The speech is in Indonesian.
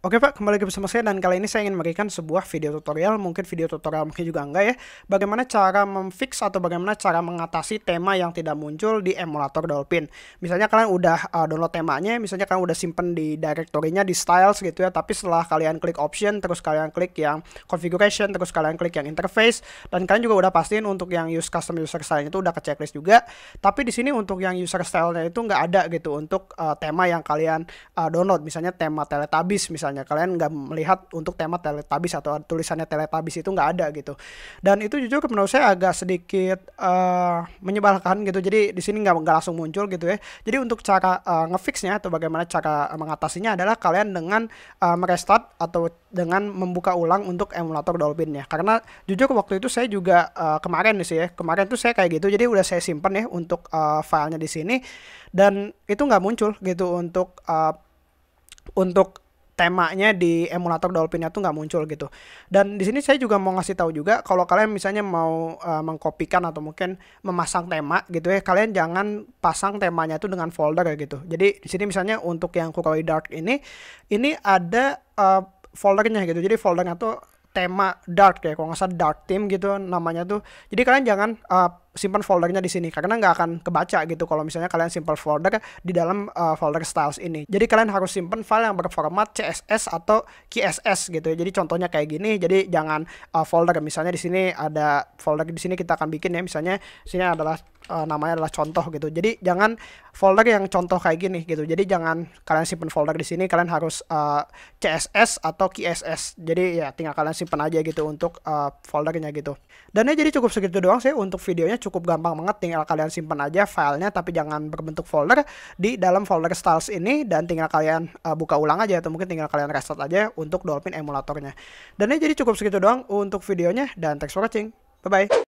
Oke Pak, kembali lagi bersama saya dan kali ini saya ingin memberikan sebuah video tutorial, mungkin video tutorial mungkin juga enggak ya, bagaimana cara memfix atau bagaimana cara mengatasi tema yang tidak muncul di emulator Dolphin. Misalnya kalian udah uh, download temanya, misalnya kalian udah simpen di directory-nya di styles gitu ya, tapi setelah kalian klik option, terus kalian klik yang configuration, terus kalian klik yang interface, dan kalian juga udah pastiin untuk yang use custom user style itu udah ke checklist juga, tapi di sini untuk yang user style-nya itu nggak ada gitu untuk uh, tema yang kalian uh, download, misalnya tema Teletubbies misalnya misalnya kalian nggak melihat untuk tema Teletubbies atau tulisannya Teletubbies itu nggak ada gitu. Dan itu jujur menurut saya agak sedikit uh, menyebalkan gitu. Jadi di sini nggak nggak langsung muncul gitu ya. Jadi untuk cara uh, ngefixnya atau bagaimana cara mengatasinya adalah kalian dengan uh, merestart atau dengan membuka ulang untuk emulator Dolphin ya karena jujur waktu itu saya juga uh, kemarin sih ya kemarin tuh saya kayak gitu. Jadi udah saya simpan ya untuk uh, filenya di sini. Dan itu nggak muncul gitu untuk uh, untuk temanya di emulator Dolphinnya tuh nggak muncul gitu. Dan di sini saya juga mau ngasih tahu juga kalau kalian misalnya mau uh, mengkopikan atau mungkin memasang tema gitu ya, kalian jangan pasang temanya itu dengan folder gitu. Jadi di sini misalnya untuk yang Kukoi Dark ini, ini ada uh, foldernya gitu. Jadi foldernya tuh tema dark ya kalau nggak salah dark theme gitu namanya tuh jadi kalian jangan uh, simpan foldernya di sini karena nggak akan kebaca gitu kalau misalnya kalian simpan folder di dalam uh, folder styles ini. Jadi kalian harus simpan file yang berformat CSS atau KSS gitu ya. Jadi contohnya kayak gini. Jadi jangan uh, folder misalnya di sini ada folder di sini kita akan bikin ya misalnya sini adalah uh, namanya adalah contoh gitu. Jadi jangan folder yang contoh kayak gini gitu. Jadi jangan kalian simpan folder di sini kalian harus uh, CSS atau KSS. Jadi ya tinggal kalian simpan aja gitu untuk uh, foldernya gitu. Dan ya jadi cukup segitu doang sih untuk videonya cukup gampang banget tinggal kalian simpan aja filenya tapi jangan berbentuk folder di dalam folder styles ini dan tinggal kalian uh, buka ulang aja atau mungkin tinggal kalian restart aja untuk Dolphin emulatornya. Dan ini jadi cukup segitu doang untuk videonya dan thanks for watching. Bye bye